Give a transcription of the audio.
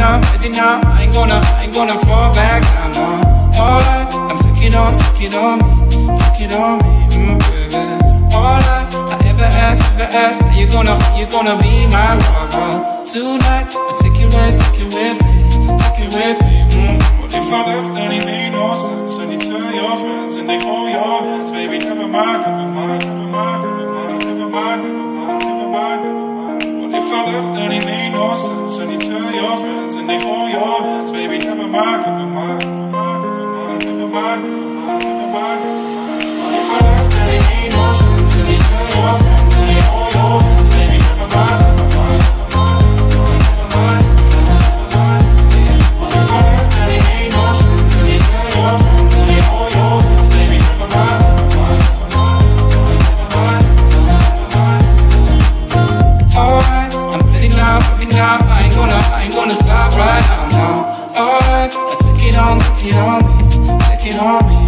now, ready now. I ain't gonna, I ain't gonna fall back down. No. Alright, I'm taking on, taking on me, taking on me, mm, baby. Alright, I I ever ask, ever ask, are you gonna, are you gonna be my lover tonight? I take you with, take you with me, take you with me. Mm. What if I left and it made no sense? And you tell your friends and they hold your hands, baby. Never mind, never mind, never mind, never mind, never mind, never mind, never mind, never if I left and it made no sense? And they your hands, baby. Never mind, never mind, on, it on me, it on me.